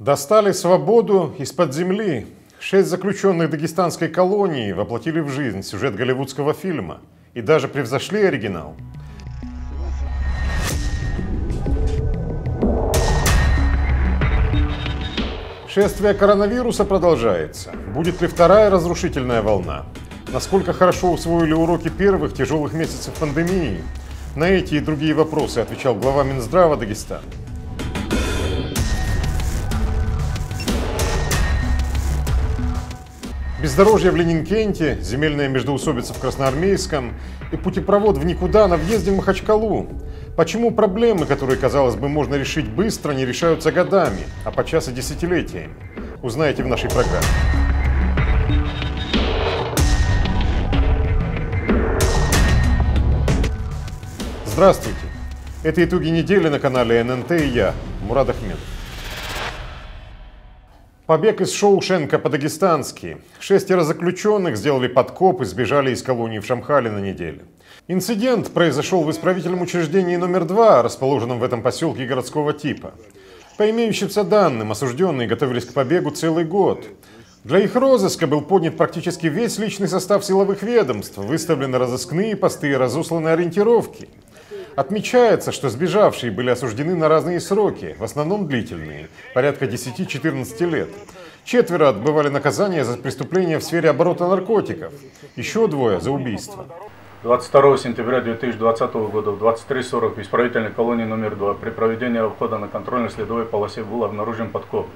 Достали свободу из-под земли. Шесть заключенных дагестанской колонии воплотили в жизнь сюжет голливудского фильма и даже превзошли оригинал. Шествие коронавируса продолжается. Будет ли вторая разрушительная волна? Насколько хорошо усвоили уроки первых тяжелых месяцев пандемии? На эти и другие вопросы отвечал глава Минздрава Дагестана. Бездорожье в Ленинкенте, земельная междоусобица в Красноармейском и путепровод в никуда на въезде в Махачкалу. Почему проблемы, которые, казалось бы, можно решить быстро, не решаются годами, а подчас и десятилетиями? Узнаете в нашей программе. Здравствуйте! Это итоги недели на канале ННТ и я, Мурад Ахмедов. Побег из Шоушенка по-дагестански. Шестеро заключенных сделали подкоп и сбежали из колонии в Шамхале на неделе. Инцидент произошел в исправительном учреждении номер два, расположенном в этом поселке городского типа. По имеющимся данным, осужденные готовились к побегу целый год. Для их розыска был поднят практически весь личный состав силовых ведомств, выставлены разыскные посты и разосланы ориентировки – Отмечается, что сбежавшие были осуждены на разные сроки, в основном длительные, порядка 10-14 лет. Четверо отбывали наказание за преступления в сфере оборота наркотиков, еще двое за убийство. 22 сентября 2020 года в 23.40 в исправительной колонии номер 2 при проведении обхода на контрольно-следовой полосе был обнаружен подкоп.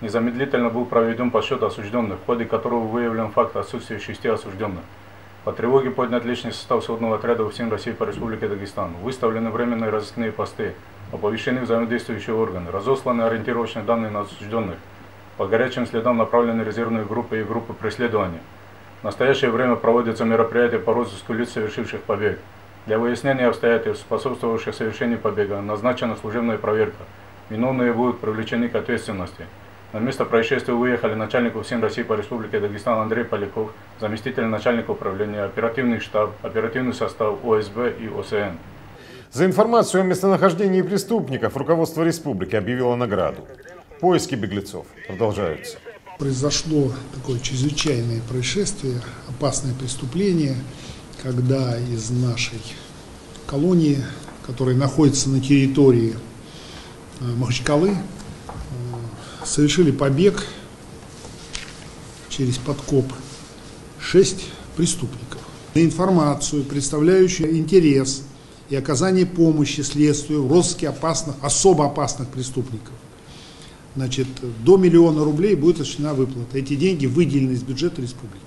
Незамедлительно был проведен подсчет осужденных, в ходе которого выявлен факт отсутствия шести осужденных. По тревоге поднят личный состав сводного отряда УСИН России по Республике Дагестан. Выставлены временные разыскные посты. Оповещены взаимодействующие органы. Разосланы ориентировочные данные на осужденных. По горячим следам направлены резервные группы и группы преследования. В настоящее время проводятся мероприятия по розыску лиц, совершивших побег. Для выяснения обстоятельств, способствовавших совершению побега, назначена служебная проверка. Виновные будут привлечены к ответственности. На место происшествия выехали начальник УСИН России по Республике Дагестан Андрей Поляков, заместитель начальника управления, оперативный штаб, оперативный состав ОСБ и ОСН. За информацию о местонахождении преступников руководство республики объявило награду. Поиски беглецов продолжаются. Произошло такое чрезвычайное происшествие, опасное преступление, когда из нашей колонии, которая находится на территории э, Махачкалы, совершили побег через подкоп шесть преступников. На информацию, представляющую интерес и оказание помощи следствию в розыске опасных, особо опасных преступников. Значит, до миллиона рублей будет осуществлена выплата. Эти деньги выделены из бюджета республики.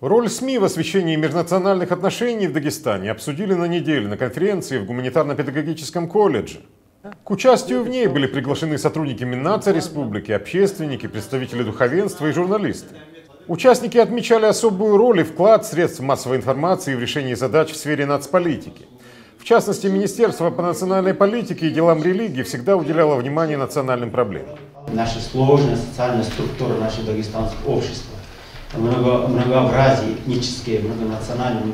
Роль СМИ в освещении межнациональных отношений в Дагестане обсудили на неделе на конференции в гуманитарно-педагогическом колледже. К участию в ней были приглашены сотрудники Миннаца Республики, общественники, представители духовенства и журналисты. Участники отмечали особую роль и вклад средств массовой информации в решении задач в сфере нацполитики. В частности, Министерство по национальной политике и делам религии всегда уделяло внимание национальным проблемам. Наша сложная социальная структура нашего дагестанского общества, много, многообразие, этническое, многонациональное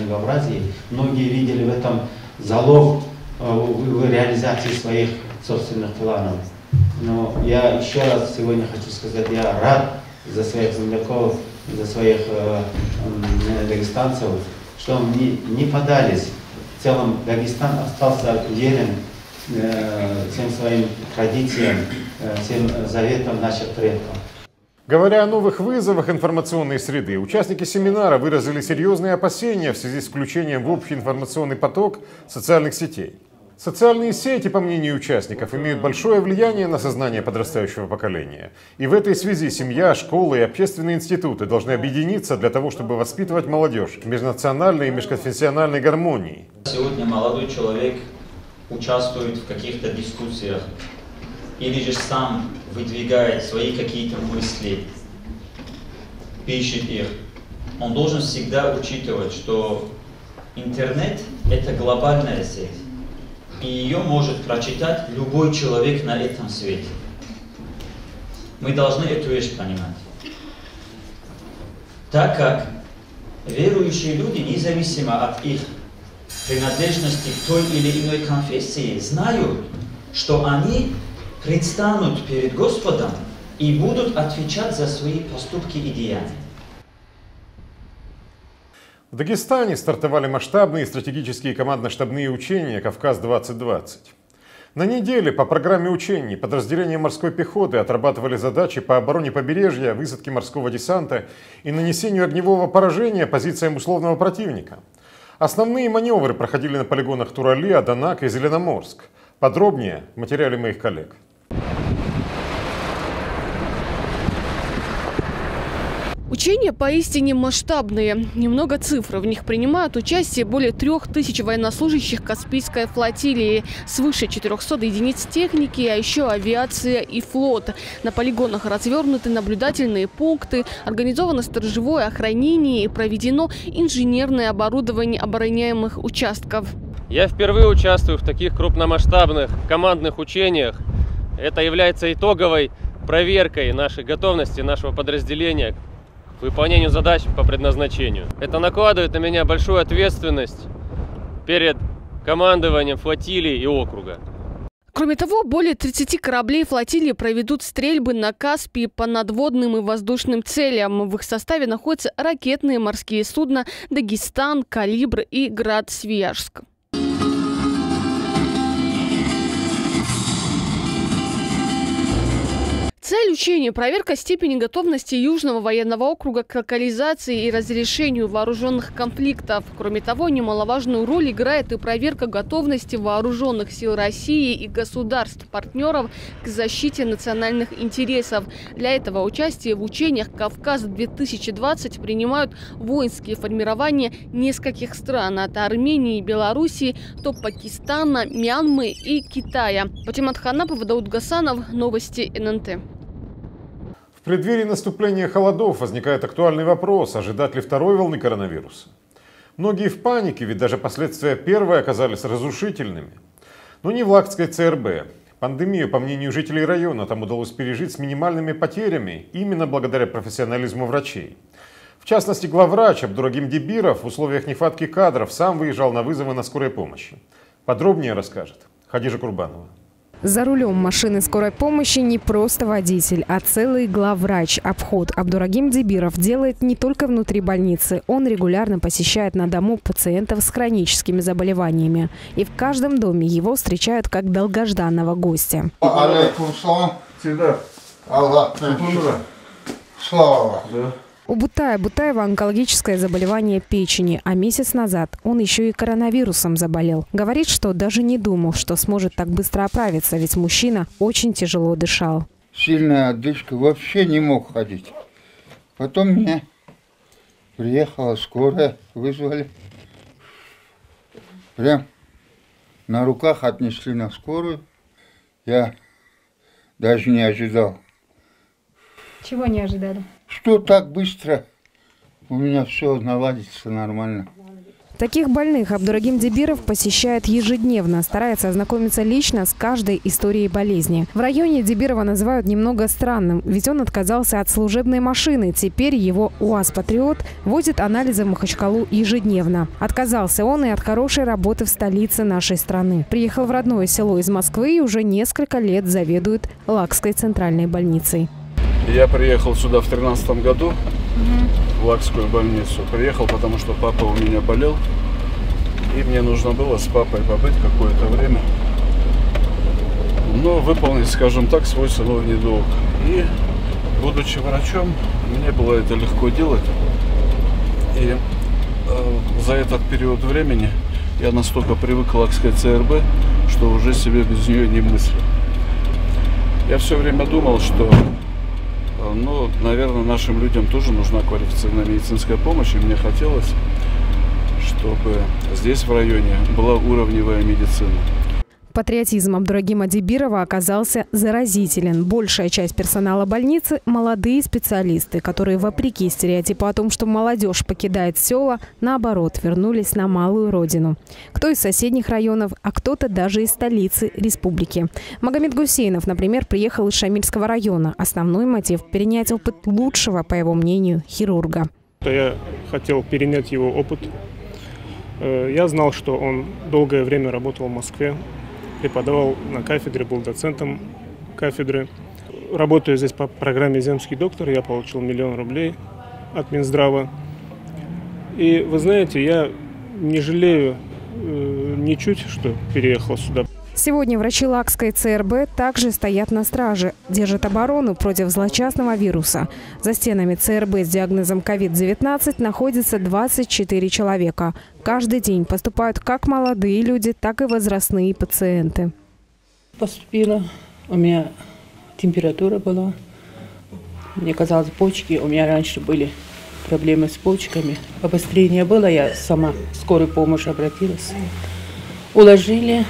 многообразие, многие видели в этом залог в реализации своих собственных планов. Но я еще раз сегодня хочу сказать, я рад за своих земляков, за своих э, э, дагестанцев, что они не подались. В целом Дагестан остался верен э, всем своим традициям, э, всем заветам наших предков. Говоря о новых вызовах информационной среды, участники семинара выразили серьезные опасения в связи с включением в общий информационный поток социальных сетей. Социальные сети, по мнению участников, имеют большое влияние на сознание подрастающего поколения. И в этой связи семья, школы и общественные институты должны объединиться для того, чтобы воспитывать молодежь в межнациональной и межконфессиональной гармонии. Сегодня молодой человек участвует в каких-то дискуссиях или же сам выдвигает свои какие-то мысли, пишет их. Он должен всегда учитывать, что интернет – это глобальная сеть и ее может прочитать любой человек на этом свете. Мы должны эту вещь понимать. Так как верующие люди, независимо от их принадлежности к той или иной конфессии, знают, что они предстанут перед Господом и будут отвечать за свои поступки и деяния. В Дагестане стартовали масштабные стратегические командно-штабные учения «Кавказ-2020». На неделе по программе учений подразделения морской пехоты отрабатывали задачи по обороне побережья, высадке морского десанта и нанесению огневого поражения позициям условного противника. Основные маневры проходили на полигонах Турали, Аданак и Зеленоморск. Подробнее в материале моих коллег. Учения поистине масштабные. Немного цифр. В них принимают участие более трех тысяч военнослужащих Каспийской флотилии, свыше 400 единиц техники, а еще авиация и флот. На полигонах развернуты наблюдательные пункты, организовано сторожевое охранение и проведено инженерное оборудование обороняемых участков. Я впервые участвую в таких крупномасштабных командных учениях. Это является итоговой проверкой нашей готовности нашего подразделения выполнению задач по предназначению. Это накладывает на меня большую ответственность перед командованием флотилии и округа. Кроме того, более 30 кораблей флотилии проведут стрельбы на Каспии по надводным и воздушным целям. В их составе находятся ракетные морские судна «Дагестан», «Калибр» и «Град Свияжск». Цель учения – проверка степени готовности Южного военного округа к локализации и разрешению вооруженных конфликтов. Кроме того, немаловажную роль играет и проверка готовности вооруженных сил России и государств-партнеров к защите национальных интересов. Для этого участие в учениях «Кавказ-2020» принимают воинские формирования нескольких стран – от Армении и Белоруссии до Пакистана, Мьянмы и Китая. Патимат Ханапов, Дауд Гасанов, Новости ННТ. Преддверии наступления холодов возникает актуальный вопрос, ожидать ли второй волны коронавируса. Многие в панике, ведь даже последствия первой оказались разрушительными. Но не в Лакской ЦРБ. Пандемию, по мнению жителей района, там удалось пережить с минимальными потерями, именно благодаря профессионализму врачей. В частности, главврач Абдурагим Дебиров в условиях нехватки кадров сам выезжал на вызовы на скорой помощи. Подробнее расскажет Хадижа Курбанова. За рулем машины скорой помощи не просто водитель, а целый главврач. Обход Абдурагим Дебиров делает не только внутри больницы. Он регулярно посещает на дому пациентов с хроническими заболеваниями. И в каждом доме его встречают как долгожданного гостя. Алейкум салам. Аллах. Слава. У Бутая Бутаева онкологическое заболевание печени, а месяц назад он еще и коронавирусом заболел. Говорит, что даже не думал, что сможет так быстро оправиться, ведь мужчина очень тяжело дышал. Сильная отдышка, вообще не мог ходить. Потом мне приехала скорая, вызвали. Прям на руках отнесли на скорую. Я даже не ожидал. Чего не ожидали? Что так быстро у меня все наладится нормально. Таких больных Абдурагим Дебиров посещает ежедневно, старается ознакомиться лично с каждой историей болезни. В районе Дебирова называют немного странным, ведь он отказался от служебной машины. Теперь его УАЗ-патриот возит анализы в Махачкалу ежедневно. Отказался он и от хорошей работы в столице нашей страны. Приехал в родное село из Москвы и уже несколько лет заведует Лакской центральной больницей. Я приехал сюда в тринадцатом году, в Лакскую больницу. Приехал, потому что папа у меня болел. И мне нужно было с папой побыть какое-то время. Но выполнить, скажем так, свой сыновний долг. И, будучи врачом, мне было это легко делать. И э, за этот период времени я настолько привык к Лакской ЦРБ, что уже себе без нее не мыслил. Я все время думал, что ну, наверное, нашим людям тоже нужна квалифицированная медицинская помощь, и мне хотелось, чтобы здесь, в районе, была уровневая медицина. Патриотизм Абдурагима Дебирова оказался заразителен. Большая часть персонала больницы – молодые специалисты, которые, вопреки стереотипу о том, что молодежь покидает села, наоборот, вернулись на малую родину. Кто из соседних районов, а кто-то даже из столицы республики. Магомед Гусейнов, например, приехал из Шамильского района. Основной мотив – перенять опыт лучшего, по его мнению, хирурга. Я хотел перенять его опыт. Э, я знал, что он долгое время работал в Москве, преподавал на кафедре, был доцентом кафедры. Работаю здесь по программе «Земский доктор». Я получил миллион рублей от Минздрава. И вы знаете, я не жалею э, ничуть, что переехал сюда. Сегодня врачи Лакской ЦРБ также стоят на страже, держат оборону против злочастного вируса. За стенами ЦРБ с диагнозом COVID-19 находится 24 человека. Каждый день поступают как молодые люди, так и возрастные пациенты. Поступила, у меня температура была, мне казалось, почки, у меня раньше были проблемы с почками. Обострение было, я сама в скорую помощь обратилась. Уложили,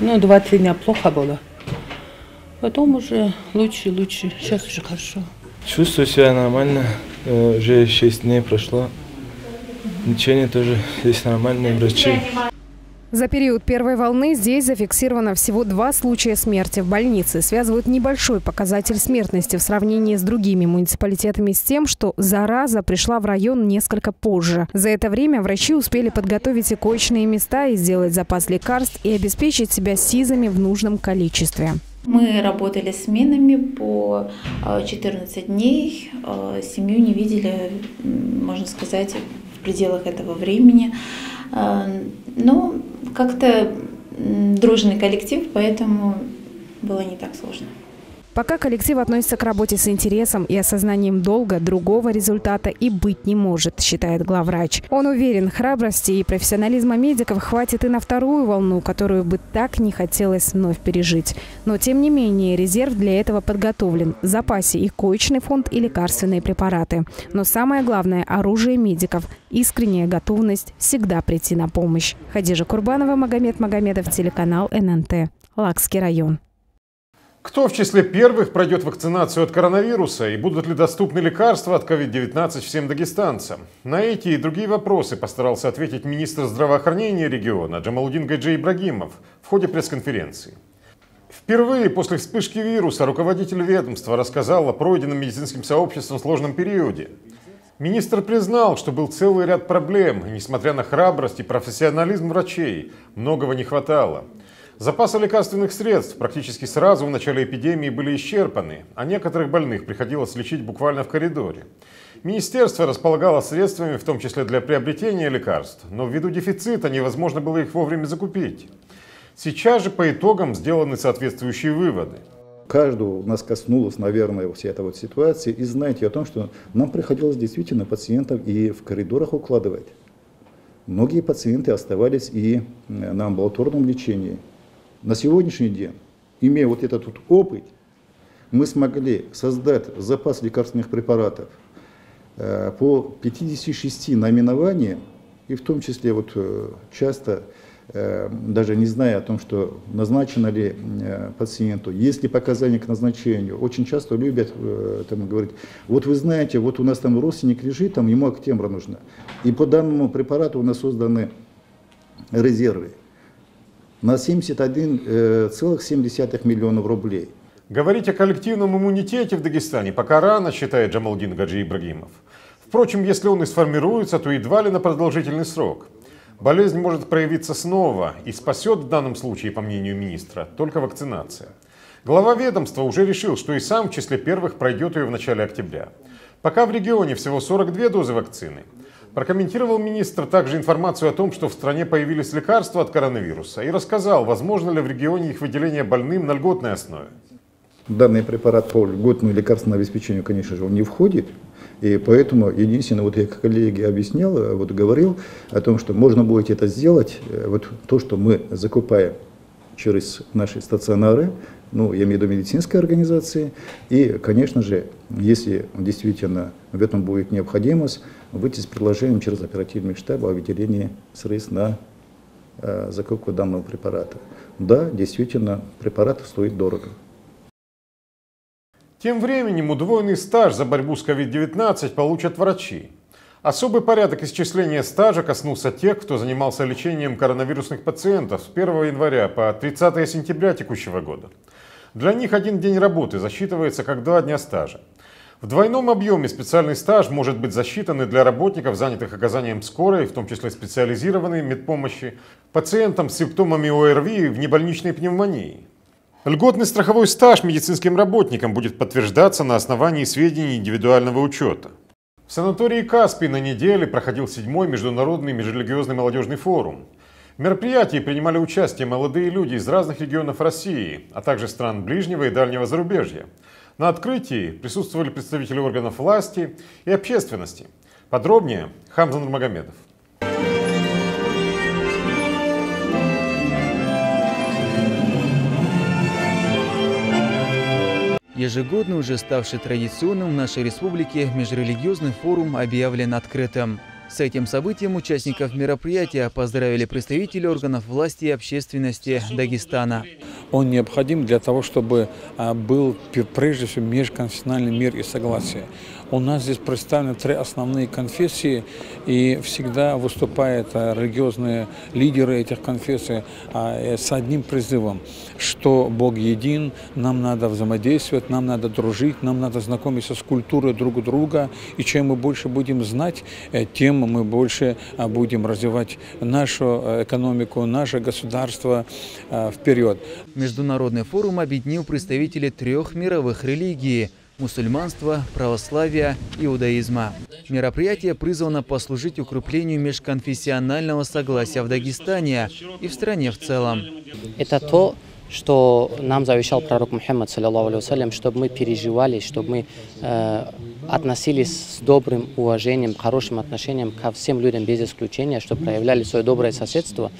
ну, два-три дня плохо было. Потом уже лучше, лучше. Сейчас уже хорошо. Чувствую себя нормально. Э, уже 6 дней прошло. Лечение тоже здесь нормальные врачи. За период первой волны здесь зафиксировано всего два случая смерти в больнице. Связывают небольшой показатель смертности в сравнении с другими муниципалитетами с тем, что зараза пришла в район несколько позже. За это время врачи успели подготовить и коечные места, и сделать запас лекарств, и обеспечить себя СИЗами в нужном количестве. Мы работали сменами по 14 э, дней. Э, семью не видели, можно сказать, пределах этого времени. Э, но как-то дружный коллектив, поэтому было не так сложно. Пока коллектив относится к работе с интересом и осознанием долга, другого результата и быть не может, считает главврач. Он уверен, храбрости и профессионализма медиков хватит и на вторую волну, которую бы так не хотелось вновь пережить. Но, тем не менее, резерв для этого подготовлен. В запасе и коечный фонд, и лекарственные препараты. Но самое главное – оружие медиков. Искренняя готовность всегда прийти на помощь. Хадижа Курбанова, Магомед Магомедов, телеканал ННТ. Лакский район. Кто в числе первых пройдет вакцинацию от коронавируса и будут ли доступны лекарства от COVID-19 всем дагестанцам? На эти и другие вопросы постарался ответить министр здравоохранения региона Джамалудин Гаджи Ибрагимов в ходе пресс-конференции. Впервые после вспышки вируса руководитель ведомства рассказал о пройденном медицинским сообществом сложном периоде. Министр признал, что был целый ряд проблем, и несмотря на храбрость и профессионализм врачей, многого не хватало – Запасы лекарственных средств практически сразу в начале эпидемии были исчерпаны, а некоторых больных приходилось лечить буквально в коридоре. Министерство располагало средствами, в том числе для приобретения лекарств, но ввиду дефицита невозможно было их вовремя закупить. Сейчас же по итогам сделаны соответствующие выводы. Каждого нас коснулась, наверное, вся эта вот ситуация. И знаете о том, что нам приходилось действительно пациентов и в коридорах укладывать. Многие пациенты оставались и на амбулаторном лечении. На сегодняшний день, имея вот этот вот опыт, мы смогли создать запас лекарственных препаратов э, по 56 наименованиям, и в том числе вот э, часто, э, даже не зная о том, что назначено ли пациенту, есть ли показания к назначению, очень часто любят там, говорить, вот вы знаете, вот у нас там родственник лежит, там ему актембра нужна. И по данному препарату у нас созданы резервы на 71,7 э, миллионов рублей. Говорить о коллективном иммунитете в Дагестане пока рано, считает Джамалдин Гаджи Ибрагимов. Впрочем, если он и сформируется, то едва ли на продолжительный срок. Болезнь может проявиться снова и спасет в данном случае, по мнению министра, только вакцинация. Глава ведомства уже решил, что и сам в числе первых пройдет ее в начале октября. Пока в регионе всего 42 дозы вакцины – Прокомментировал министр также информацию о том, что в стране появились лекарства от коронавируса и рассказал, возможно ли в регионе их выделение больным на льготной основе. Данный препарат по льготному лекарственному обеспечению, конечно же, он не входит. И поэтому, единственное, вот я коллеге объяснял, вот говорил о том, что можно будет это сделать, э, вот то, что мы закупаем через наши стационары, ну, я имею в виду медицинской организации, и, конечно же, если действительно в этом будет необходимость, выйти с предложением через оперативный штаб о выделении средств на э, закупку данного препарата. Да, действительно, препарат стоит дорого. Тем временем удвоенный стаж за борьбу с COVID-19 получат врачи. Особый порядок исчисления стажа коснулся тех, кто занимался лечением коронавирусных пациентов с 1 января по 30 сентября текущего года. Для них один день работы засчитывается как два дня стажа. В двойном объеме специальный стаж может быть засчитан и для работников, занятых оказанием скорой, в том числе специализированной медпомощи, пациентам с симптомами ОРВИ в небольничной пневмонии. Льготный страховой стаж медицинским работникам будет подтверждаться на основании сведений индивидуального учета. В санатории Каспий на неделе проходил седьмой международный межрелигиозный молодежный форум. В мероприятии принимали участие молодые люди из разных регионов России, а также стран ближнего и дальнего зарубежья. На открытии присутствовали представители органов власти и общественности. Подробнее Хамзан Нурмагомедов. Ежегодно уже ставший традиционным в нашей республике межрелигиозный форум объявлен открытым. С этим событием участников мероприятия поздравили представители органов власти и общественности Дагестана. Он необходим для того, чтобы а, был прежде всего межконфессиональный мир и согласие. У нас здесь представлены три основные конфессии, и всегда выступают а, религиозные лидеры этих конфессий а, э, с одним призывом, что Бог един, нам надо взаимодействовать, нам надо дружить, нам надо знакомиться с культурой друг друга, и чем мы больше будем знать, э, тем мы больше будем развивать нашу э, экономику, наше государство вперед. Международный форум объединил представителей трех мировых религий – мусульманства, православия, иудаизма. Мероприятие призвано послужить укреплению межконфессионального согласия в Дагестане и в стране в целом. Это то, что нам завещал пророк Мухаммад, саллиллаху чтобы мы переживали, чтобы мы э, относились с добрым уважением, хорошим отношением ко всем людям без исключения, чтобы проявляли свое доброе соседство.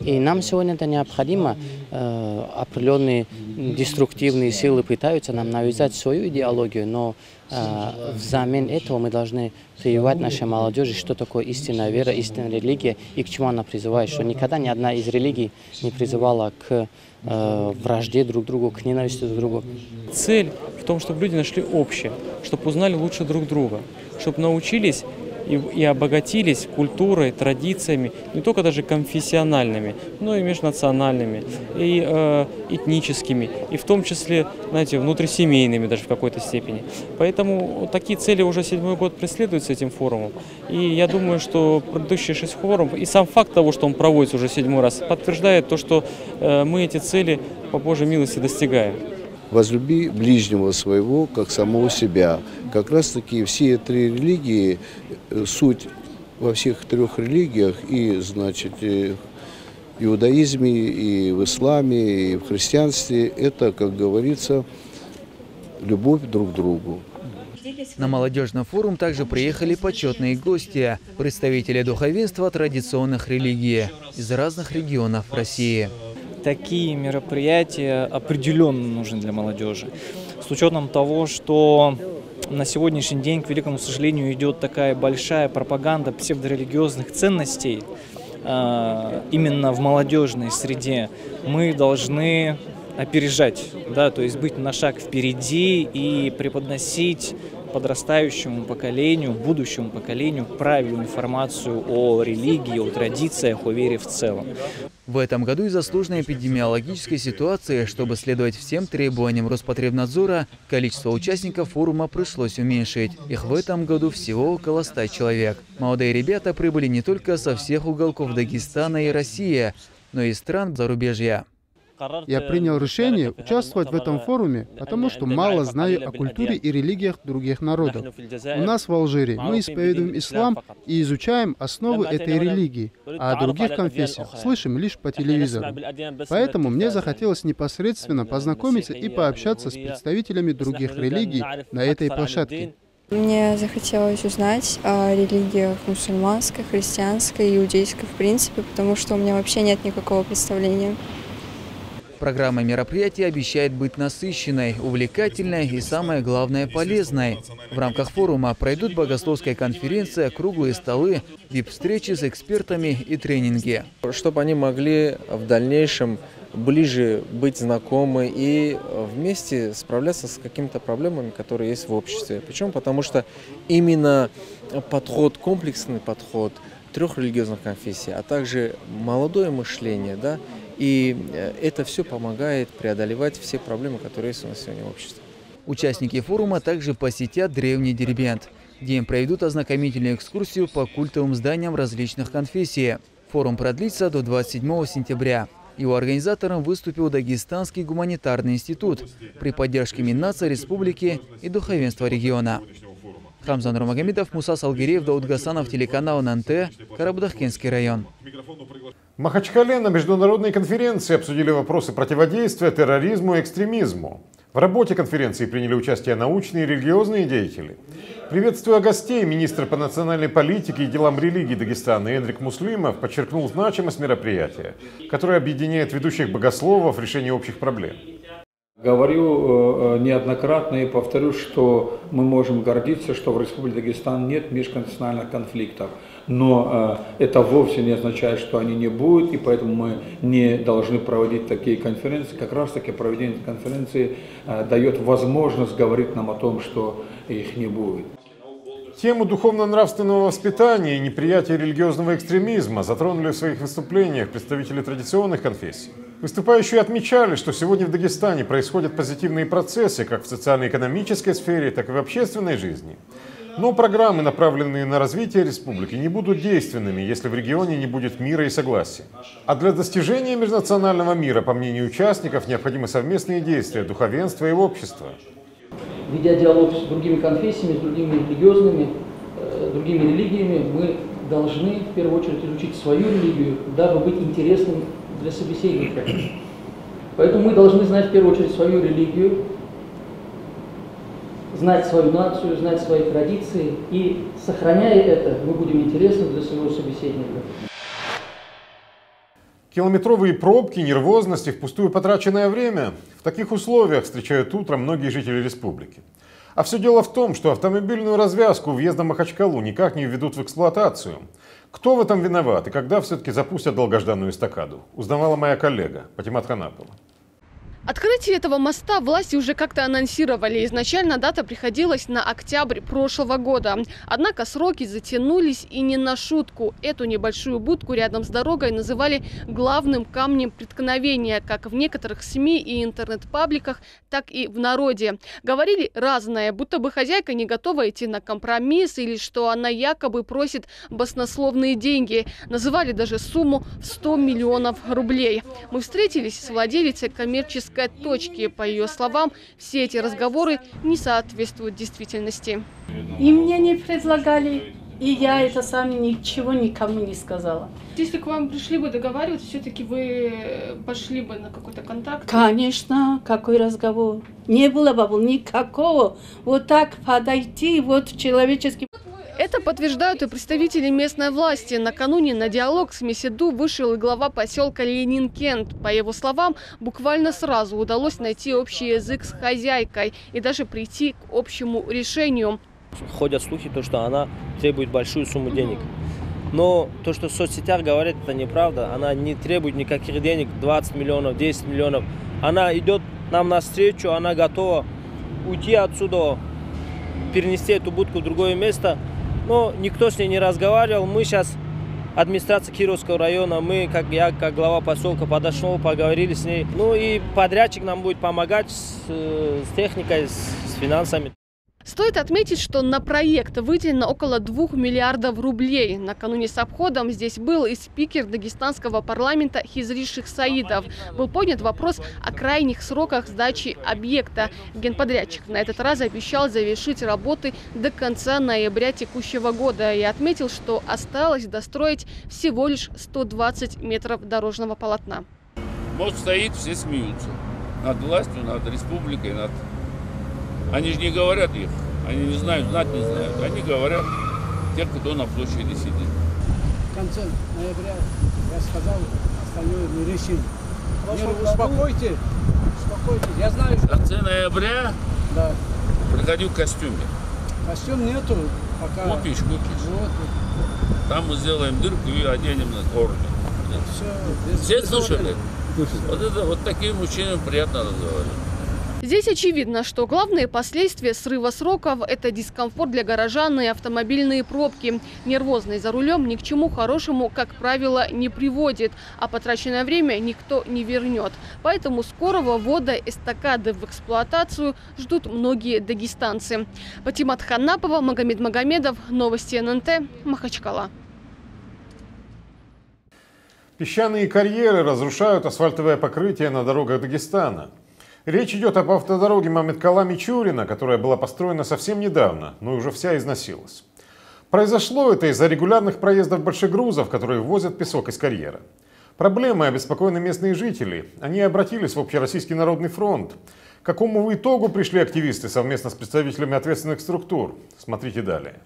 И нам сегодня это необходимо. Э, определенные деструктивные силы пытаются нам навязать свою идеологию, но э, взамен этого мы должны прививать нашей молодежи, что такое истинная вера, истинная религия и к чему она призывает. Что никогда ни одна из религий не призывала к э, вражде друг другу, к ненависти друг другу. Цель в том, чтобы люди нашли общее, чтобы узнали лучше друг друга, чтобы научились и, и обогатились культурой, традициями, не только даже конфессиональными, но и межнациональными, и э, этническими, и в том числе, знаете, внутрисемейными даже в какой-то степени. Поэтому такие цели уже седьмой год преследуются этим форумом. И я думаю, что предыдущие шесть форумов и сам факт того, что он проводится уже седьмой раз, подтверждает то, что э, мы эти цели по Божьей милости достигаем возлюби ближнего своего, как самого себя. Как раз таки все три религии, э, суть во всех трех религиях, и, значит, и в иудаизме, и в исламе, и в христианстве, это, как говорится, любовь друг к другу. На молодежный форум также приехали почетные гости, представители духовенства традиционных религий из разных регионов России такие мероприятия определенно нужны для молодежи. С учетом того, что на сегодняшний день, к великому сожалению, идет такая большая пропаганда псевдорелигиозных ценностей, а, именно в молодежной среде, мы должны опережать, да, то есть быть на шаг впереди и преподносить подрастающему поколению, будущему поколению правильную информацию о религии, о традициях, о вере в целом. В этом году из-за сложной эпидемиологической ситуации, чтобы следовать всем требованиям Роспотребнадзора, количество участников форума пришлось уменьшить. Их в этом году всего около 100 человек. Молодые ребята прибыли не только со всех уголков Дагестана и России, но и стран зарубежья. Я принял решение участвовать в этом форуме, потому что мало знаю о культуре и религиях других народов. У нас в Алжире мы исповедуем ислам и изучаем основы этой религии, а о других конфессиях слышим лишь по телевизору. Поэтому мне захотелось непосредственно познакомиться и пообщаться с представителями других религий на этой площадке. Мне захотелось узнать о религиях мусульманской, христианской, иудейской в принципе, потому что у меня вообще нет никакого представления. Программа мероприятия обещает быть насыщенной, увлекательной и, самое главное, полезной. В рамках форума пройдут богословская конференция, круглые столы, вип-встречи с экспертами и тренинги. Чтобы они могли в дальнейшем ближе быть знакомы и вместе справляться с какими-то проблемами, которые есть в обществе. Почему? Потому что именно подход, комплексный подход трех религиозных конфессий, а также молодое мышление, да, и э, это все помогает преодолевать все проблемы, которые есть у нас сегодня в обществе. Участники форума также посетят древний Дербент, где им проведут ознакомительную экскурсию по культовым зданиям различных конфессий. Форум продлится до 27 сентября. Его организатором выступил Дагестанский гуманитарный институт при поддержке Миннаца Республики и духовенства региона. Хамзан Ромагомедов, Муса Салгиреев, Дауд Гасанов, телеканал ННТ, Карабудахкинский район. Махачкале на международной конференции обсудили вопросы противодействия терроризму и экстремизму. В работе конференции приняли участие научные и религиозные деятели. Приветствуя гостей, министр по национальной политике и делам религии Дагестана Эндрик Муслимов подчеркнул значимость мероприятия, которое объединяет ведущих богословов в решении общих проблем. Говорю э, неоднократно и повторю, что мы можем гордиться, что в Республике Дагестан нет межконфессиональных конфликтов. Но э, это вовсе не означает, что они не будут, и поэтому мы не должны проводить такие конференции. Как раз таки проведение конференции э, дает возможность говорить нам о том, что их не будет. Тему духовно-нравственного воспитания и неприятия религиозного экстремизма затронули в своих выступлениях представители традиционных конфессий. Выступающие отмечали, что сегодня в Дагестане происходят позитивные процессы как в социально-экономической сфере, так и в общественной жизни. Но программы, направленные на развитие республики, не будут действенными, если в регионе не будет мира и согласия. А для достижения межнационального мира, по мнению участников, необходимы совместные действия духовенства и общества. Ведя диалог с другими конфессиями, с другими религиозными, э, другими религиями, мы должны в первую очередь изучить свою религию, дабы быть интересным для собеседника. Поэтому мы должны знать в первую очередь свою религию, знать свою нацию, знать свои традиции, и сохраняя это, мы будем интересны для своего собеседника. Километровые пробки, нервозность и впустую потраченное время. В таких условиях встречают утром многие жители республики. А все дело в том, что автомобильную развязку въезда Махачкалу никак не введут в эксплуатацию – кто в этом виноват и когда все-таки запустят долгожданную эстакаду, узнавала моя коллега Патимат Ханапова. Открытие этого моста власти уже как-то анонсировали. Изначально дата приходилась на октябрь прошлого года. Однако сроки затянулись и не на шутку. Эту небольшую будку рядом с дорогой называли главным камнем преткновения, как в некоторых СМИ и интернет-пабликах, так и в народе. Говорили разное, будто бы хозяйка не готова идти на компромисс или что она якобы просит баснословные деньги. Называли даже сумму в 100 миллионов рублей. Мы встретились с владелицей коммерческой критической точки. По ее словам, все эти разговоры не соответствуют действительности. И мне не предлагали, и я это сам ничего никому не сказала. Если к вам пришли бы договариваться, все-таки вы пошли бы на какой-то контакт? Конечно, какой разговор. Не было бы никакого. Вот так подойти, вот человеческий... Это подтверждают и представители местной власти. Накануне на диалог с Меседу вышел и глава поселка Ленин-Кент. По его словам, буквально сразу удалось найти общий язык с хозяйкой и даже прийти к общему решению. Ходят слухи, то, что она требует большую сумму денег. Но то, что в соцсетях говорят, это неправда. Она не требует никаких денег, 20 миллионов, 10 миллионов. Она идет нам навстречу, она готова уйти отсюда, перенести эту будку в другое место – но никто с ней не разговаривал. Мы сейчас, администрация Кировского района, мы, как я, как глава поселка, подошел, поговорили с ней. Ну и подрядчик нам будет помогать с, э, с техникой, с, с финансами. Стоит отметить, что на проект выделено около 2 миллиардов рублей. Накануне с обходом здесь был и спикер дагестанского парламента Хизриших Саидов. Был поднят вопрос о крайних сроках сдачи объекта. Генподрядчик на этот раз обещал завершить работы до конца ноября текущего года и отметил, что осталось достроить всего лишь 120 метров дорожного полотна. Мост стоит, все смеются. Над властью, над республикой, над они же не говорят их, они не знают, знать не знают. Они говорят те, кто на площади сидит. В конце ноября я сказал, остальное мы решим. Не, успокойте, успокойтесь. Я знаю, что... В конце ноября да. приходи в костюме. Костюм нету пока. Купишь, купишь. Вот. Там мы сделаем дырку и оденем на форме. Все, Все слушали? Вот, это, вот таким мужчинам приятно разговаривать. Здесь очевидно, что главные последствия срыва сроков – это дискомфорт для горожан и автомобильные пробки. Нервозный за рулем ни к чему хорошему, как правило, не приводит, а потраченное время никто не вернет. Поэтому скорого ввода эстакады в эксплуатацию ждут многие дагестанцы. Патимат Ханапова, Магомед Магомедов, Новости ННТ, Махачкала. Песчаные карьеры разрушают асфальтовое покрытие на дорогах Дагестана. Речь идет об автодороге Мамедкала-Мичурина, которая была построена совсем недавно, но уже вся износилась. Произошло это из-за регулярных проездов большегрузов, которые возят песок из карьера. Проблемой обеспокоены местные жители. Они обратились в Общероссийский народный фронт. К какому итогу пришли активисты совместно с представителями ответственных структур? Смотрите далее.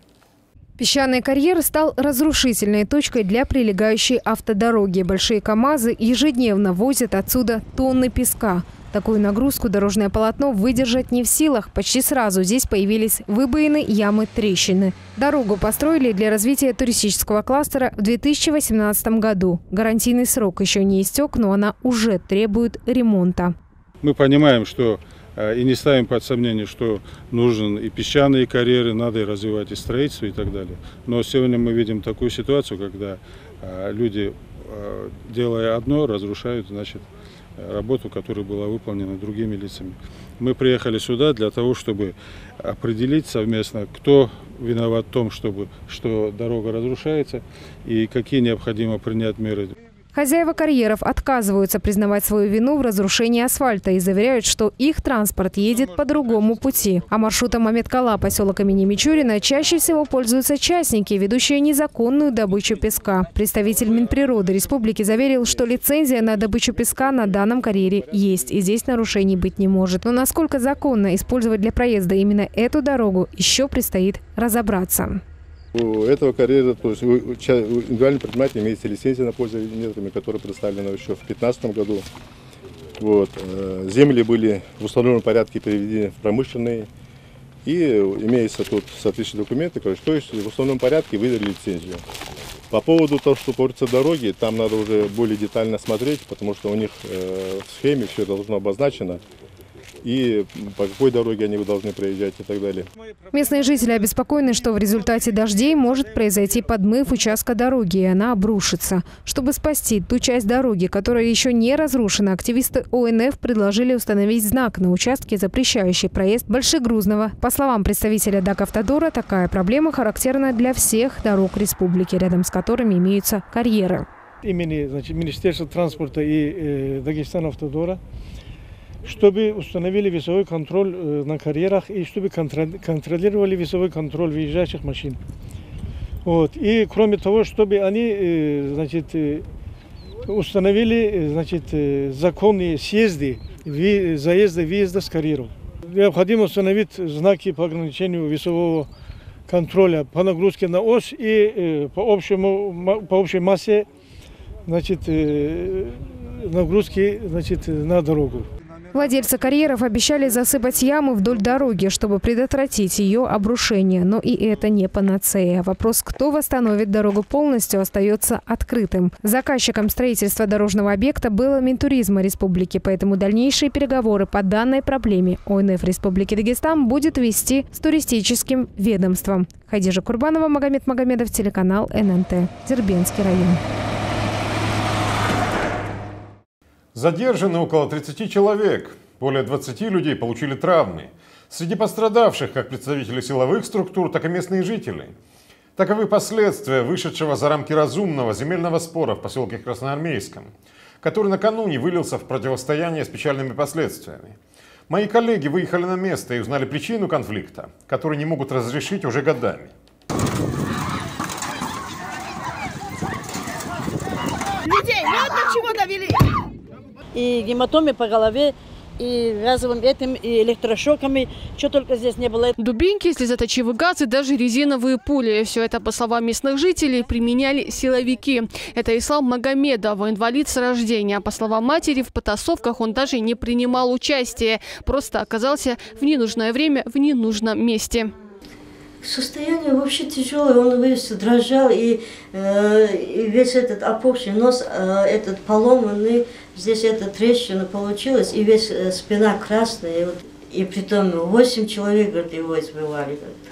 Песчаный карьер стал разрушительной точкой для прилегающей автодороги. Большие КАМАЗы ежедневно возят отсюда тонны песка. Такую нагрузку дорожное полотно выдержать не в силах. Почти сразу здесь появились выбоины, ямы, трещины. Дорогу построили для развития туристического кластера в 2018 году. Гарантийный срок еще не истек, но она уже требует ремонта. Мы понимаем, что Э, и не ставим под сомнение, что нужен и песчаные карьеры, надо и развивать и строительство и так далее. Но сегодня мы видим такую ситуацию, когда э, люди, э, делая одно, разрушают значит, работу, которая была выполнена другими лицами. Мы приехали сюда для того, чтобы определить совместно, кто виноват в том, чтобы, что дорога разрушается и какие необходимо принять меры. Хозяева карьеров отказываются признавать свою вину в разрушении асфальта и заверяют, что их транспорт едет по другому пути. А маршрутом Мамедкала, поселок имени Мичурина, чаще всего пользуются частники, ведущие незаконную добычу песка. Представитель Минприроды республики заверил, что лицензия на добычу песка на данном карьере есть, и здесь нарушений быть не может. Но насколько законно использовать для проезда именно эту дорогу, еще предстоит разобраться. У этого карьера, то есть индивидуальный предприниматель имеется лицензия на пользование недрами, которая представлена еще в 2015 году. Вот. Э, земли были в установленном порядке переведены в промышленные. И имеется тут соответствующие документы, короче, то есть в установленном порядке выдали лицензию. По поводу того, что портятся дороги, там надо уже более детально смотреть, потому что у них э, в схеме все должно обозначено и по какой дороге они должны проезжать и так далее. Местные жители обеспокоены, что в результате дождей может произойти подмыв участка дороги, и она обрушится. Чтобы спасти ту часть дороги, которая еще не разрушена, активисты ОНФ предложили установить знак на участке, запрещающий проезд большегрузного. По словам представителя ДАК «Автодора», такая проблема характерна для всех дорог республики, рядом с которыми имеются карьеры. Имени значит, Министерства транспорта и э, Дагестана «Автодора» чтобы установили весовой контроль э, на карьерах и чтобы контролировали весовой контроль выезжающих машин. Вот. И кроме того, чтобы они э, значит, э, установили значит, законные съезды, заезда и выезда с карьеров. Необходимо установить знаки по ограничению весового контроля по нагрузке на ось и по, общему, по общей массе значит, нагрузки значит, на дорогу. Владельцы карьеров обещали засыпать ямы вдоль дороги, чтобы предотвратить ее обрушение. Но и это не панацея. Вопрос, кто восстановит дорогу полностью, остается открытым. Заказчиком строительства дорожного объекта было Минтуризма Республики, поэтому дальнейшие переговоры по данной проблеме ОНФ Республики Дагестан будет вести с туристическим ведомством. Хадижа Курбанова, Магомед Магомедов, телеканал ННТ. Дербенский район. Задержаны около 30 человек. Более 20 людей получили травмы. Среди пострадавших как представители силовых структур, так и местные жители. Таковы последствия вышедшего за рамки разумного земельного спора в поселке Красноармейском, который накануне вылился в противостояние с печальными последствиями. Мои коллеги выехали на место и узнали причину конфликта, который не могут разрешить уже годами. Людей вот до чего довели! И гематоме по голове, и газовым этим, и электрошоками, что только здесь не было. Дубинки, слезоточивый газ и даже резиновые пули. Все это, по словам местных жителей, применяли силовики. Это Ислам Магомедов, инвалид с рождения. По словам матери, в потасовках он даже не принимал участие. Просто оказался в ненужное время в ненужном месте. Состояние вообще тяжелое, он весь дрожал, и, э, и весь этот опухший нос, э, этот поломанный, здесь эта трещина получилась, и весь э, спина красная, и, вот, и притом 8 человек, говорит, его избивали. Говорит.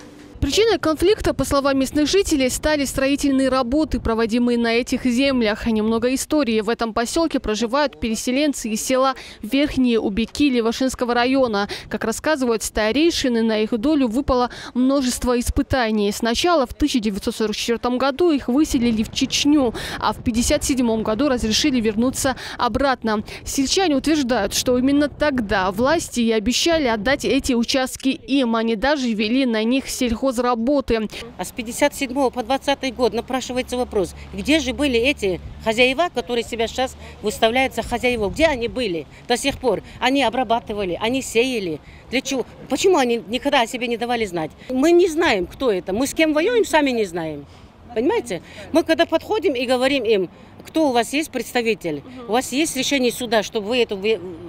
Причиной конфликта, по словам местных жителей, стали строительные работы, проводимые на этих землях. Немного истории. В этом поселке проживают переселенцы из села Верхние Убеки Левашинского района. Как рассказывают старейшины, на их долю выпало множество испытаний. Сначала в 1944 году их выселили в Чечню, а в 1957 году разрешили вернуться обратно. Сельчане утверждают, что именно тогда власти и обещали отдать эти участки им. Они даже вели на них сельхоз работы. А с 57 по 20 год напрашивается вопрос, где же были эти хозяева, которые себя сейчас выставляют за хозяева? Где они были до сих пор? Они обрабатывали, они сеяли. Для чего? Почему они никогда о себе не давали знать? Мы не знаем, кто это. Мы с кем воюем, сами не знаем. Понимаете? Мы когда подходим и говорим им, кто у вас есть представитель, у вас есть решение суда, чтобы вы эту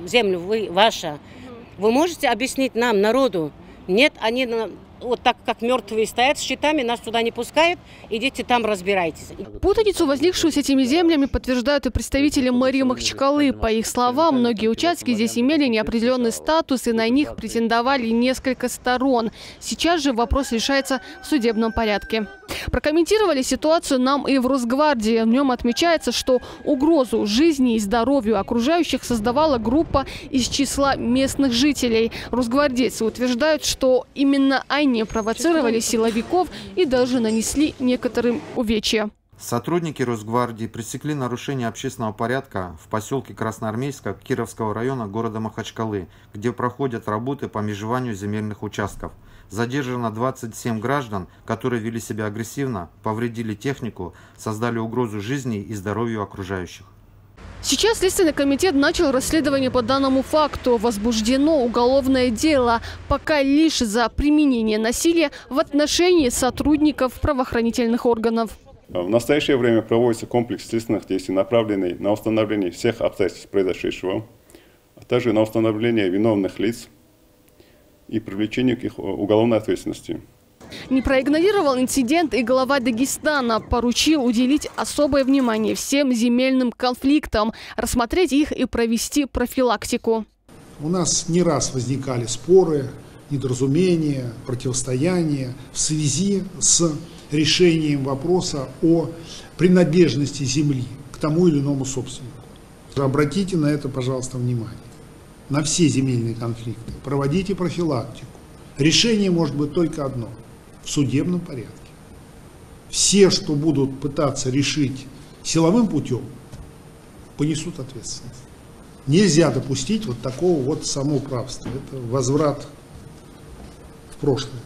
землю, вы ваша, вы можете объяснить нам, народу? Нет, они вот так как мертвые стоят с щитами, нас туда не пускают, идите там разбирайтесь. Путаницу, возникшую с этими землями, подтверждают и представители мэрии Махачкалы. По их словам, многие участки здесь имели неопределенный статус, и на них претендовали несколько сторон. Сейчас же вопрос решается в судебном порядке. Прокомментировали ситуацию нам и в Росгвардии. В нем отмечается, что угрозу жизни и здоровью окружающих создавала группа из числа местных жителей. Росгвардейцы утверждают, что именно они провоцировали силовиков и даже нанесли некоторым увечья. Сотрудники Росгвардии пресекли нарушение общественного порядка в поселке Красноармейска Кировского района города Махачкалы, где проходят работы по межеванию земельных участков. Задержано 27 граждан, которые вели себя агрессивно, повредили технику, создали угрозу жизни и здоровью окружающих. Сейчас Следственный комитет начал расследование по данному факту. Возбуждено уголовное дело, пока лишь за применение насилия в отношении сотрудников правоохранительных органов. В настоящее время проводится комплекс следственных действий, направленный на установление всех обстоятельств произошедшего, а также на установление виновных лиц и привлечение к их уголовной ответственности. Не проигнорировал инцидент и глава Дагестана поручил уделить особое внимание всем земельным конфликтам, рассмотреть их и провести профилактику. У нас не раз возникали споры, недоразумения, противостояния в связи с решением вопроса о принадлежности земли к тому или иному собственнику. Обратите на это, пожалуйста, внимание. На все земельные конфликты. Проводите профилактику. Решение может быть только одно – в судебном порядке. Все, что будут пытаться решить силовым путем, понесут ответственность. Нельзя допустить вот такого вот самоуправства. Это возврат в прошлое.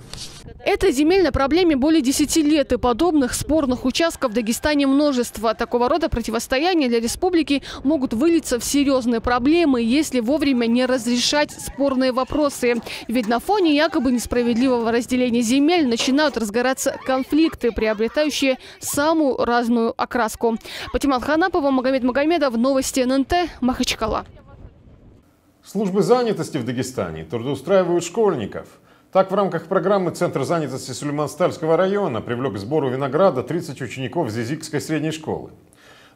Этой земельной проблеме более 10 лет, и подобных спорных участков в Дагестане множество. Такого рода противостояния для республики могут вылиться в серьезные проблемы, если вовремя не разрешать спорные вопросы. Ведь на фоне якобы несправедливого разделения земель начинают разгораться конфликты, приобретающие самую разную окраску. Патимат Ханапова, Магомед Магомедов, Новости ННТ, Махачкала. Службы занятости в Дагестане трудоустраивают школьников – так, в рамках программы Центр занятости Сулейман-Стальского района привлек к сбору винограда 30 учеников Зизикской средней школы.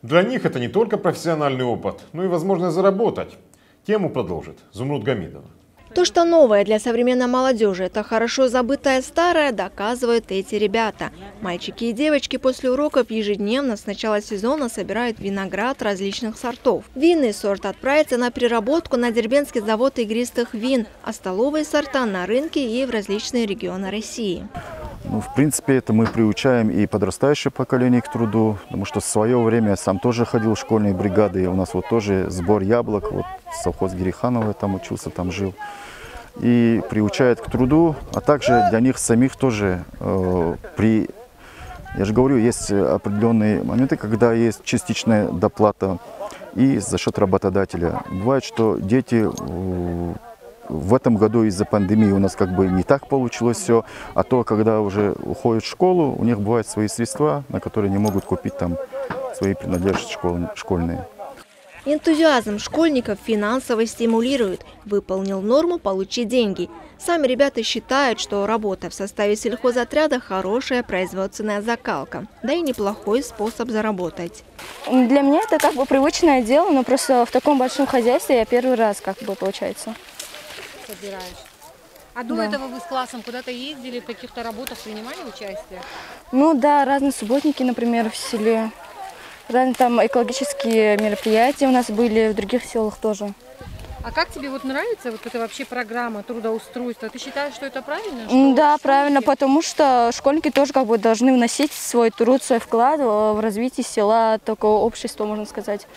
Для них это не только профессиональный опыт, но и возможность заработать. Тему продолжит Зумруд Гамидова. То, что новое для современной молодежи – это хорошо забытое старое, доказывают эти ребята. Мальчики и девочки после уроков ежедневно с начала сезона собирают виноград различных сортов. Винный сорт отправится на переработку на Дербенский завод игристых вин, а столовые сорта на рынке и в различные регионы России. Ну, в принципе, это мы приучаем и подрастающее поколение к труду, потому что в свое время я сам тоже ходил в школьные бригады, и у нас вот тоже сбор яблок, вот совхоз Гериханова там учился, там жил и приучает к труду, а также для них самих тоже э, при... Я же говорю, есть определенные моменты, когда есть частичная доплата и за счет работодателя. Бывает, что дети в этом году из-за пандемии у нас как бы не так получилось все, а то, когда уже уходят в школу, у них бывают свои средства, на которые не могут купить там свои принадлежности школьные. Энтузиазм школьников финансово стимулирует. Выполнил норму – получи деньги. Сами ребята считают, что работа в составе сельхозотряда – хорошая производственная закалка, да и неплохой способ заработать. Для меня это как бы привычное дело, но просто в таком большом хозяйстве я первый раз как бы получается. Собираешь. А до Да. этого вы с классом куда-то ездили, в каких-то работах принимали участие? Ну да, разные субботники, например, в селе. Разные там экологические мероприятия у нас были в других селах тоже. А как тебе вот нравится вот эта вообще программа трудоустройства? Ты считаешь, что это правильно? Что Да, правильно, потому что школьники тоже как бы должны вносить свой труд, свой вклад э, в развитие села, такого общества, можно сказать.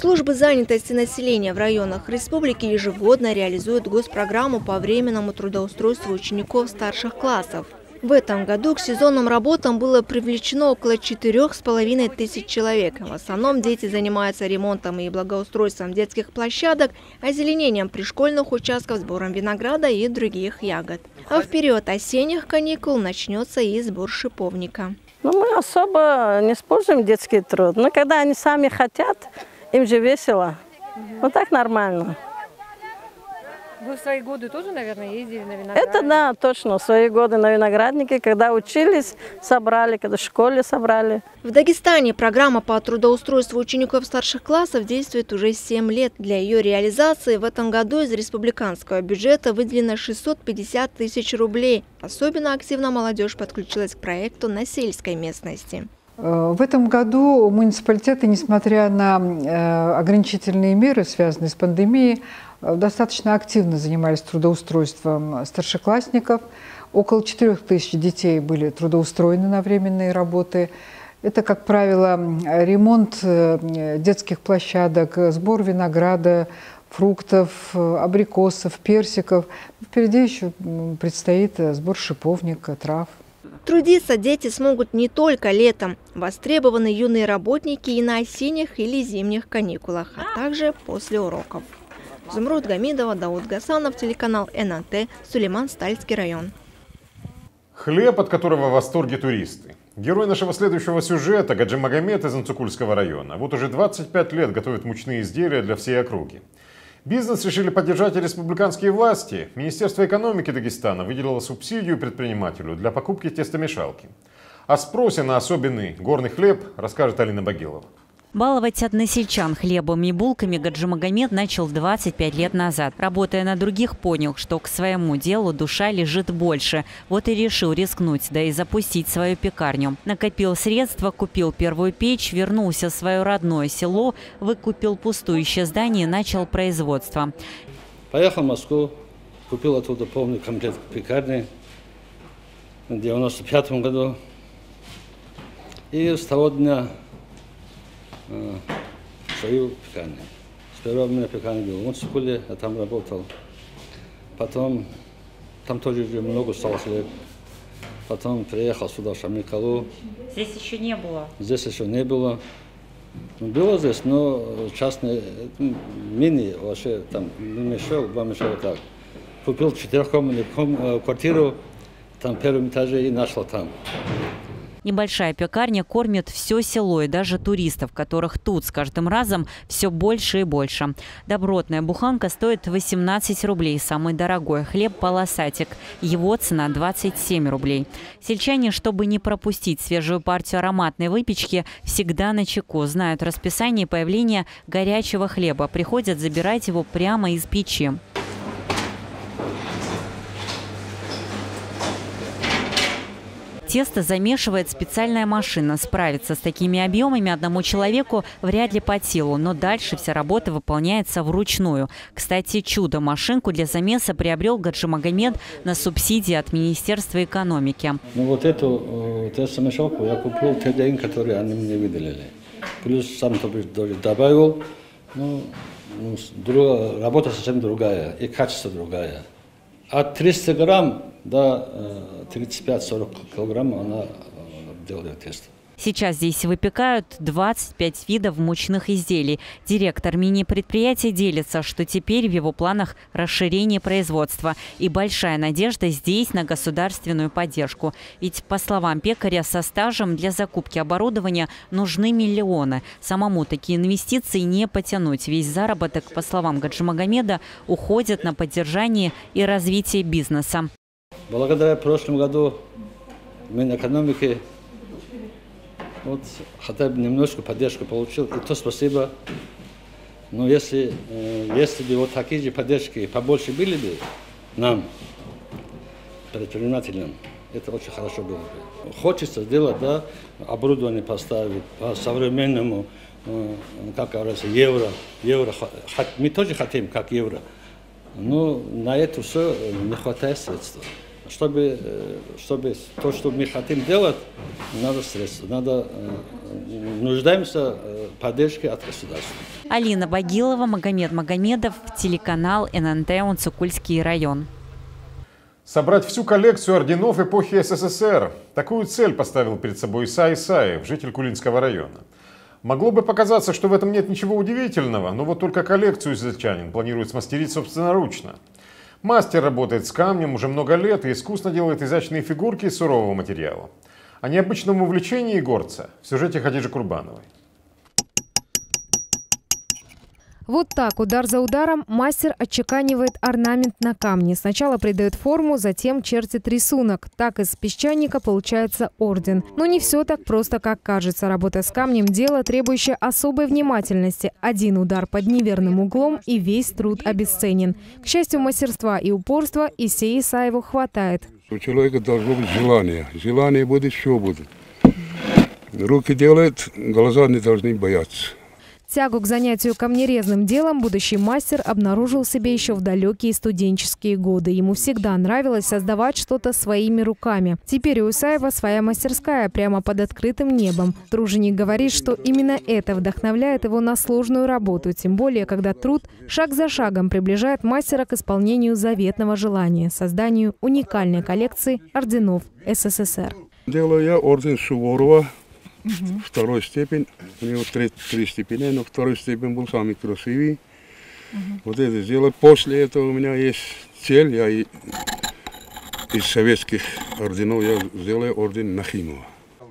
Службы занятости населения в районах республики ежегодно реализуют госпрограмму по временному трудоустройству учеников старших классов. В этом году к сезонным работам было привлечено около четырех с половиной тысяч человек. В основном дети занимаются ремонтом и благоустройством детских площадок, озеленением пришкольных участков, сбором винограда и других ягод. А в период осенних каникул начнется и сбор шиповника. Ну, мы особо не используем детский труд. Но когда они сами хотят, им же весело. Вот так нормально. Вы в свои годы тоже, наверное, ездили на виноград? Это да, точно. В свои годы на винограднике, когда учились, собрали, когда в школе собрали. В Дагестане программа по трудоустройству учеников старших классов действует уже 7 лет. Для ее реализации в этом году из республиканского бюджета выделено 650 тысяч рублей. Особенно активно молодежь подключилась к проекту на сельской местности. Э, В этом году муниципалитеты, несмотря на э, ограничительные меры, связанные с пандемией, э, достаточно активно занимались трудоустройством старшеклассников. Около 4 тысяч детей были трудоустроены на временные работы. Это, как правило, ремонт детских площадок, сбор винограда, фруктов, абрикосов, персиков. Впереди еще предстоит сбор шиповника, трав. Трудиться дети смогут не только летом. Востребованы юные работники и на осенних или зимних каникулах, а также после уроков. Зумруд Гамидова, Дауд Гасанов, телеканал ННТ, Сулейман Стальский район. Хлеб, от которого в восторге туристы. Герой нашего следующего сюжета Гаджи Магомед из Анцукульского района. Вот уже 25 лет готовит мучные изделия для всей округи. Бизнес решили поддержать и республиканские власти. Министерство экономики Дагестана выделило субсидию предпринимателю для покупки тестомешалки. О спросе на особенный горный хлеб расскажет Алина Багилова. Баловать односельчан хлебом и булками Гаджимагомед начал 25 лет назад. Работая на других, понял, что к своему делу душа лежит больше. Вот и решил рискнуть, да и запустить свою пекарню. Накопил средства, купил первую печь, вернулся в свое родное село, выкупил пустующее здание и начал производство. Поехал в Москву, купил оттуда полный комплект пекарни в 95 году. И с того дня свою пекарню. Сперва у меня пекарня была в Муцикуле, я там работал. Потом, там тоже много стало хлеб. Потом приехал сюда, в Шамикалу. Здесь еще не было. Здесь еще не было. Ну, Было здесь, но частное, м, мини вообще, там, ну, мешок, два мешка вот так. Купил четырехкомнатную ком- э, квартиру, там, в первом этаже и нашел там. Небольшая пекарня кормит все село и даже туристов, которых тут с каждым разом все больше и больше. Добротная буханка стоит 18 рублей, самый дорогой хлеб полосатик. Его цена 27 рублей. Сельчане, чтобы не пропустить свежую партию ароматной выпечки, всегда на чеку, знают расписание появления горячего хлеба, приходят забирать его прямо из печи. Тесто замешивает специальная машина. Справиться с такими объемами одному человеку вряд ли под силу, но дальше вся работа выполняется вручную. Кстати, чудо-машинку для замеса приобрел Гаджимагомед на субсидии от Министерства экономики. Ну вот эту э, тестомешалку я купил те деньги, которые они мне выделили. Плюс сам тоже добавил. Ну, ну, друга- работа совсем другая и качество другая. От 300 грамм до э, 35-40 килограмм она э, делает тесто. Сейчас здесь выпекают 25 видов мучных изделий. Директор мини-предприятия делится, что теперь в его планах расширение производства. И большая надежда здесь на государственную поддержку. Ведь, по словам пекаря, со стажем для закупки оборудования нужны миллионы. Самому такие инвестиции не потянуть. Весь заработок, по словам Гаджимагомеда, уходит на поддержание и развитие бизнеса. Благодаря прошлому году Минэкономики вот хотя бы немножко поддержку получил, и то спасибо. Но если, э, если бы вот такие же поддержки побольше были бы нам, предпринимателям. Это очень хорошо было бы. Хочется сделать, да, оборудование поставить по-современному, э, как говорится, евро. евро. Мы тоже хотим, как евро. Но на это все не хватает средств. Чтобы, э, чтобы то, что мы хотим делать, надо средства, надо, э, нуждаемся в поддержке от государства. Алина Багилова, Магомед Магомедов, телеканал ННТ Унцукульский район. Собрать всю коллекцию орденов эпохи СССР. Такую цель поставил перед собой Исай Исаев, житель Кулинского района. Могло бы показаться, что в этом нет ничего удивительного, но вот только коллекцию израильтянин планирует смастерить собственноручно. Мастер работает с камнем уже много лет и искусно делает изящные фигурки из сурового материала. О необычном увлечении горца в сюжете Хадижи Курбановой. Вот так, удар за ударом, мастер отчеканивает орнамент на камне. Сначала придает форму, затем чертит рисунок. Так из песчаника получается орден. Но не все так просто, как кажется. Работа с камнем – дело, требующее особой внимательности. Один удар под неверным углом, и весь труд обесценен. К счастью, мастерства и упорства Исеи Исаеву хватает. У человека должно быть желание. Желание будет, все будет. Руки делают, глаза не должны бояться. Тягу к занятию камнерезным делом будущий мастер обнаружил себе еще в далекие студенческие годы. Ему всегда нравилось создавать что-то своими руками. Теперь у Исаева своя мастерская прямо под открытым небом. Труженик говорит, что именно это вдохновляет его на сложную работу, тем более, когда труд шаг за шагом приближает мастера к исполнению заветного желания – созданию уникальной коллекции орденов СССР. Делаю я орден Суворова Угу. Второй степень, у него три, три степени, но второй степень был самый красивый. Угу. Вот это сделать. После этого у меня есть цель, я из советских орденов я сделаю орден Нахимова.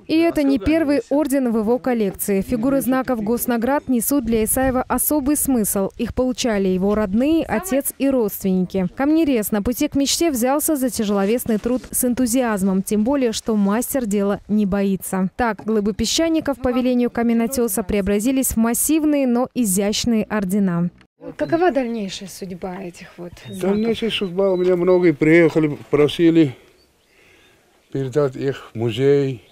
И это не первый орден в его коллекции. Фигуры знаков госнаград несут для Исаева особый смысл. Их получали его родные, отец и родственники. Камнерез на пути к мечте взялся за тяжеловесный труд с энтузиазмом, тем более, что мастер дела не боится. Так, глыбы песчаников по велению каменотеса преобразились в массивные, но изящные ордена. Какова дальнейшая судьба этих вот знаков? Дальнейшая судьба у меня многие приехали, просили передать их в музей,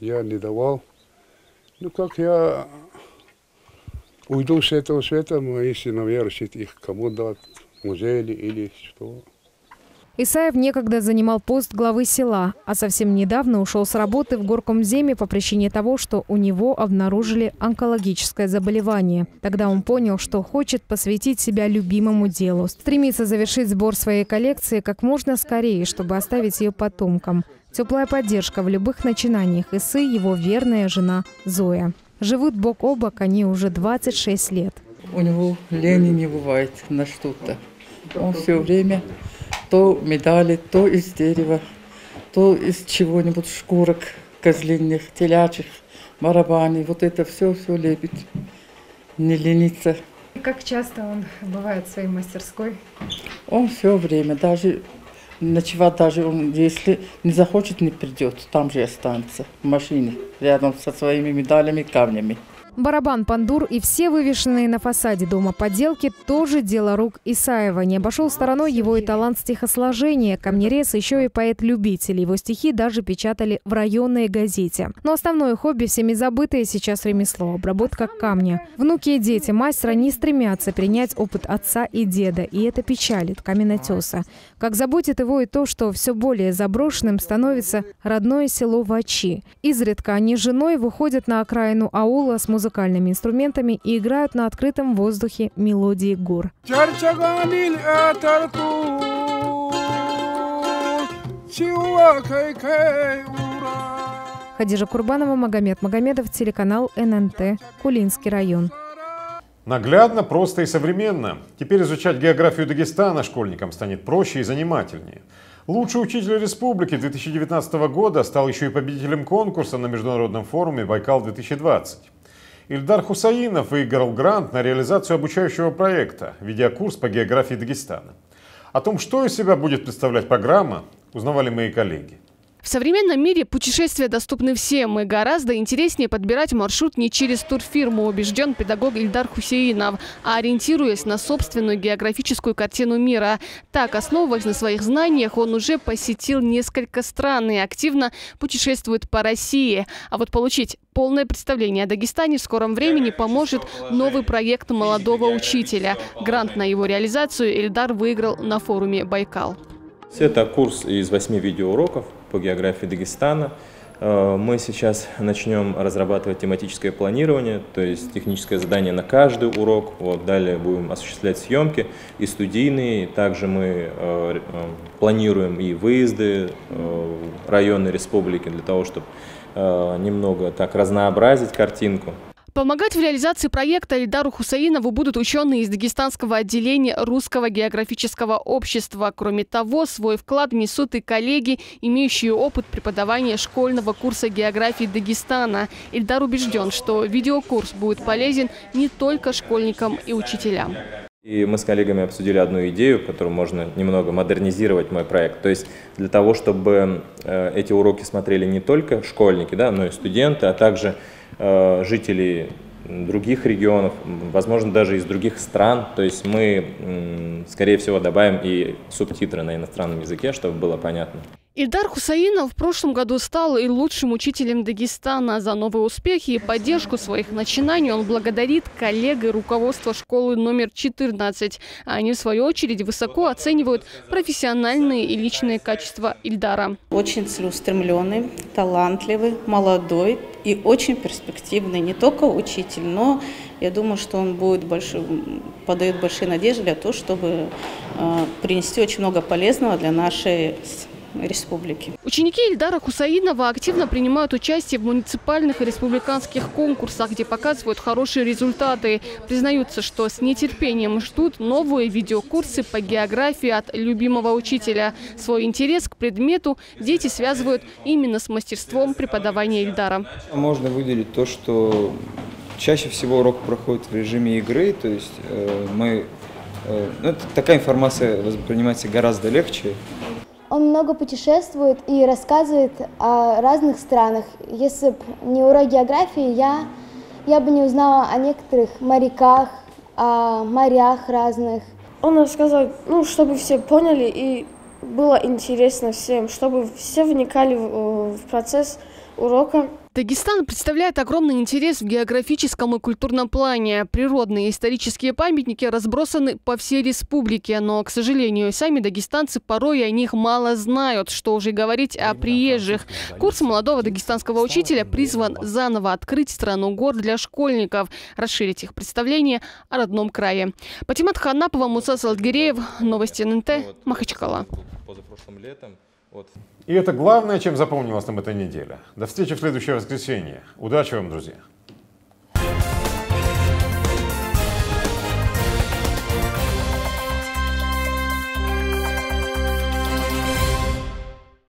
я не давал. Ну, как я уйду с этого света, мои сыновья решат их кому дать, музей или что. Исаев некогда занимал пост главы села, а совсем недавно ушел с работы в горкомземе по причине того, что у него обнаружили онкологическое заболевание. Тогда он понял, что хочет посвятить себя любимому делу, стремится завершить сбор своей коллекции как можно скорее, чтобы оставить ее потомкам. Теплая поддержка в любых начинаниях Исы – его верная жена Зоя. Живут бок о бок они уже 26 лет. У него лени не бывает на что-то. Он все время то медали, то из дерева, то из чего-нибудь шкурок козлиных, телячьих, барабаны. Вот это все, все лепит. Не ленится. Как часто он бывает в своей мастерской? Он все время, даже ночевать даже он, если не захочет, не придет. Там же останется, в машине, рядом со своими медалями, камнями. Барабан, пандур и все вывешенные на фасаде дома поделки – тоже дело рук Исаева. Не обошел стороной его и талант стихосложения. Камнерез еще и поэт-любитель. Его стихи даже печатали в районной газете. Но основное хобби всеми забытое сейчас ремесло – обработка камня. Внуки и дети мастера не стремятся принять опыт отца и деда, и это печалит каменотеса. Как заботит его и то, что все более заброшенным становится родное село Вачи. Изредка они с женой выходят на окраину аула с музыкой музыкальными инструментами и играют на открытом воздухе мелодии гор. Хадижа Курбанова, Магомед Магомедов, телеканал ННТ, Кулинский район. Наглядно, просто и современно. Теперь изучать географию Дагестана школьникам станет проще и занимательнее. Лучший учитель республики 2019 года стал еще и победителем конкурса на международном форуме «Байкал-2020». Ильдар Хусаинов выиграл грант на реализацию обучающего проекта «Видеокурс по географии Дагестана». О том, что из себя будет представлять программа, узнавали мои коллеги. В современном мире путешествия доступны всем, и гораздо интереснее подбирать маршрут не через турфирму, убежден педагог Ильдар Хусеинов, а ориентируясь на собственную географическую картину мира. Так, основываясь на своих знаниях, он уже посетил несколько стран и активно путешествует по России. А вот получить полное представление о Дагестане в скором времени поможет новый проект молодого учителя. Грант на его реализацию Ильдар выиграл на форуме «Байкал». Это курс из восьми видеоуроков по географии Дагестана. Э, мы сейчас начнем разрабатывать тематическое планирование, то есть техническое задание на каждый урок. Вот, далее будем осуществлять съемки и студийные. Также мы э, э, планируем и выезды в районы республики для того, чтобы немного так разнообразить картинку. Помогать в реализации проекта Ильдару Хусаинову будут ученые из Дагестанского отделения Русского географического общества. Кроме того, свой вклад внесут и коллеги, имеющие опыт преподавания школьного курса географии Дагестана. Ильдар убежден, что видеокурс будет полезен не только школьникам и учителям. И мы с коллегами обсудили одну идею, которую можно немного модернизировать мой проект. То есть для того, чтобы э, эти уроки смотрели не только школьники, да, но и студенты, а также жителей других регионов, возможно, даже из других стран. То есть мы, скорее всего, добавим и субтитры на иностранном языке, чтобы было понятно. Ильдар Хусаинов в прошлом году стал и лучшим учителем Дагестана. За новые успехи и поддержку своих начинаний он благодарит коллег и руководство школы номер 14. Они, в свою очередь, высоко оценивают профессиональные и личные качества Ильдара. Очень целеустремленный, талантливый, молодой и очень перспективный. Не только учитель, но я думаю, что он будет больше, подает большие надежды для того, чтобы э, принести очень много полезного для нашей республики. Ученики Ильдара Хусаинова активно принимают участие в муниципальных и республиканских конкурсах, где показывают хорошие результаты. Признаются, что с нетерпением ждут новые видеокурсы по географии от любимого учителя. Свой интерес к предмету дети связывают именно с мастерством преподавания Ильдара. Можно выделить то, что чаще всего урок проходит в режиме игры, то есть э, мы э, ну, такая информация воспринимается гораздо легче. Он много путешествует и рассказывает о разных странах. Если бы не урок географии, я, я бы не узнала о некоторых моряках, о морях разных. Он рассказывает, ну, чтобы все поняли и было интересно всем, чтобы все вникали в, в процесс урока. Дагестан представляет огромный интерес в географическом и культурном плане. Природные и исторические памятники разбросаны по всей республике, но, к сожалению, сами дагестанцы порой о них мало знают, что уже говорить о приезжих. Курс молодого дагестанского учителя призван заново открыть страну гор для школьников, расширить их представление о родном крае. Патимат Ханапова, Муса Салдгиреев, Новости ННТ, Махачкала. Позапрошлым летом вот. И это главное, чем запомнилась нам эта неделя. До встречи в следующее воскресенье. Удачи вам, друзья!